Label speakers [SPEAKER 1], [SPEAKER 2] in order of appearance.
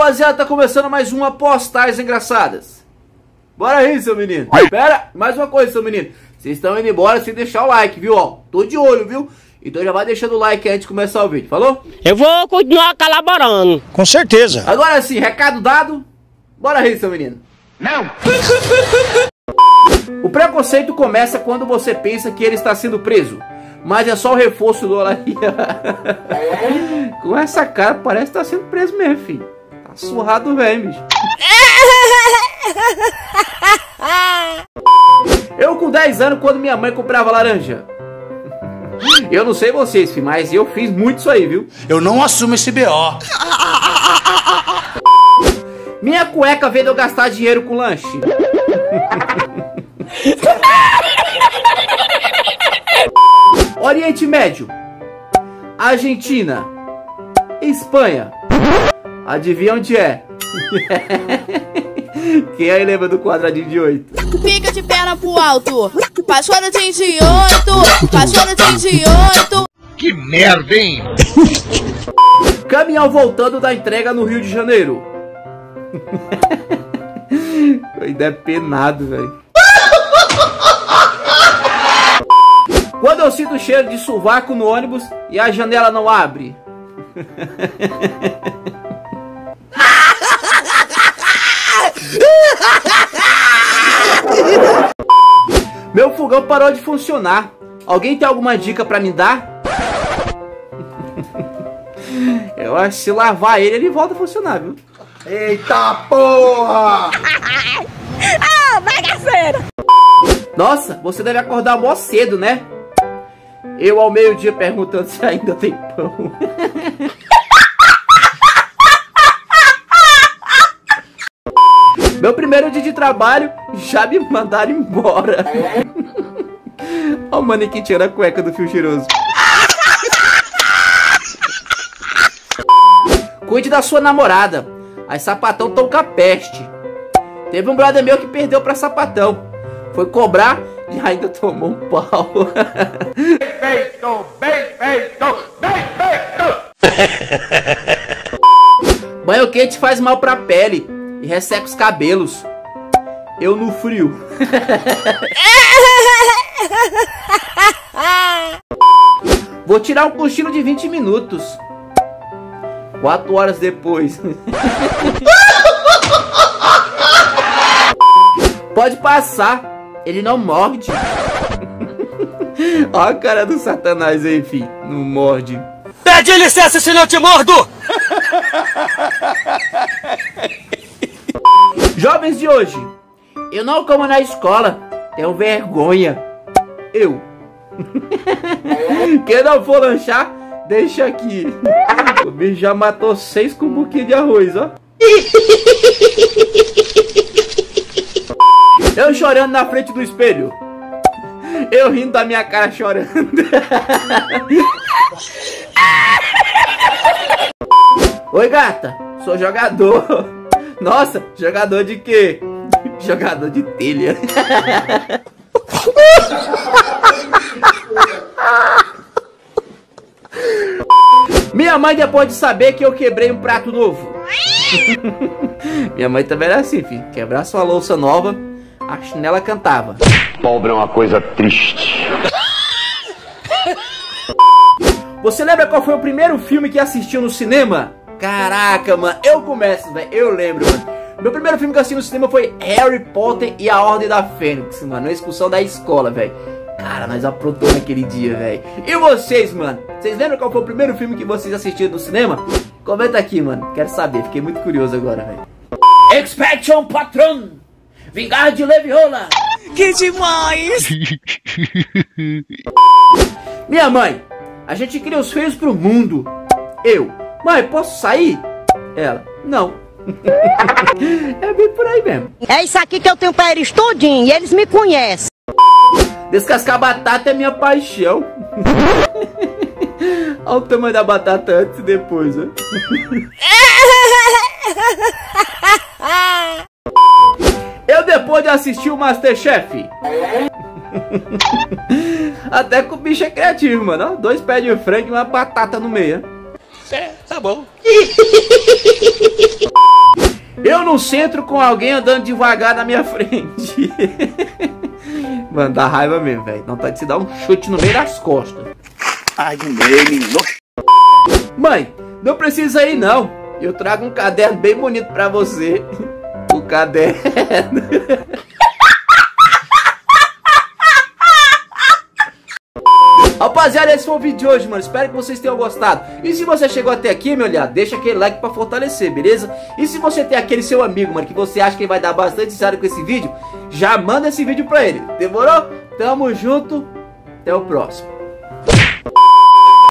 [SPEAKER 1] Rapaziada, tá começando mais uma Postais Engraçadas. Bora aí, seu menino. Pera, mais uma coisa, seu menino. Vocês estão indo embora sem deixar o like, viu? Ó, tô de olho, viu? Então já vai deixando o like antes de começar o vídeo, falou?
[SPEAKER 2] Eu vou continuar colaborando.
[SPEAKER 3] Com certeza.
[SPEAKER 1] Agora sim, recado dado. Bora aí, seu menino.
[SPEAKER 3] Não.
[SPEAKER 1] O preconceito começa quando você pensa que ele está sendo preso. Mas é só o reforço do olaria. Com essa cara, parece que tá sendo preso mesmo, filho. Tá surrado velho, bicho. Eu com 10 anos, quando minha mãe comprava laranja. Eu não sei vocês, mas eu fiz muito isso aí, viu?
[SPEAKER 3] Eu não assumo esse BO.
[SPEAKER 1] Minha cueca veio de eu gastar dinheiro com lanche. Oriente Médio. Argentina. Espanha. Adivinha onde é? Quem aí lembra do quadradinho de 8?
[SPEAKER 4] Fica de perna pro alto. Passou no 38. Passou no 38.
[SPEAKER 3] Que merda, hein?
[SPEAKER 1] Caminhão voltando da entrega no Rio de Janeiro. Ainda é penado, velho. Quando eu sinto o cheiro de sovaco no ônibus e a janela não abre. Meu fogão parou de funcionar. Alguém tem alguma dica pra me dar? Eu acho que se lavar ele, ele volta a funcionar, viu?
[SPEAKER 3] Eita porra!
[SPEAKER 4] Ah, bagaceira.
[SPEAKER 1] Nossa, você deve acordar mó cedo, né? Eu ao meio-dia perguntando se ainda tem pão. Meu primeiro dia de trabalho, já me mandaram embora. Olha o manequim tirando a cueca do fio cheiroso. Cuide da sua namorada. As sapatão tão com a peste. Teve um brother meu que perdeu pra sapatão. Foi cobrar e ainda tomou um pau.
[SPEAKER 3] Bem feito!
[SPEAKER 1] Banho quente faz mal pra pele e resseca os cabelos. Eu no frio. Vou tirar um cochilo de 20 minutos. Quatro horas depois. Pode passar. Ele não morde. Olha a cara do satanás aí, fi. Não morde.
[SPEAKER 2] Pede licença, senão eu te mordo!
[SPEAKER 1] Jovens de hoje, eu não como na escola, tenho vergonha. Eu. Quem não for lanchar, deixa aqui. O bicho já matou seis com um buquinho de arroz, ó. Eu chorando na frente do espelho. Eu rindo da minha cara chorando. Oi, gata. Sou jogador. Nossa, jogador de quê? Jogador de telha. Minha mãe, depois de saber que eu quebrei um prato novo. Minha mãe também era assim, filho. Quebrar sua louça nova, a chinela cantava.
[SPEAKER 5] Pobre é uma coisa triste.
[SPEAKER 1] Você lembra qual foi o primeiro filme que assistiu no cinema? Caraca, mano, eu começo, velho. Eu lembro, mano. Meu primeiro filme que eu assisti no cinema foi Harry Potter e a Ordem da Fênix, mano. A expulsão da escola, velho. Cara, nós aprontamos naquele dia, velho. E vocês, mano? Vocês lembram qual foi o primeiro filme que vocês assistiram no cinema? Comenta aqui, mano. Quero saber. Fiquei muito curioso agora, velho. Expectation Patron! Vingar de Leviola!
[SPEAKER 4] Que demais.
[SPEAKER 1] Minha mãe, a gente cria os filhos pro mundo. Eu, mãe, posso sair? Ela, não. é bem por aí mesmo.
[SPEAKER 6] É isso aqui que eu tenho pra eles tudinho, e eles me conhecem.
[SPEAKER 1] Descascar batata é minha paixão. Olha o tamanho da batata antes e depois, ó. Eu depois de assistir o Masterchef. Até que o bicho é criativo, mano. Dois pés de frango e uma batata no meio.
[SPEAKER 2] É, tá bom.
[SPEAKER 1] no centro com alguém andando devagar na minha frente. Mano, dá raiva mesmo, velho. Não tá de se dar um chute no meio das costas.
[SPEAKER 3] Ai, meme.
[SPEAKER 1] Mãe, não precisa ir não. Eu trago um caderno bem bonito pra você. O caderno. Rapaziada, esse foi o vídeo de hoje, mano. Espero que vocês tenham gostado. E se você chegou até aqui, meu olhado, deixa aquele like pra fortalecer, beleza? E se você tem aquele seu amigo, mano, que você acha que vai dar bastante risada com esse vídeo, já manda esse vídeo pra ele. Demorou? Tamo junto. Até o próximo.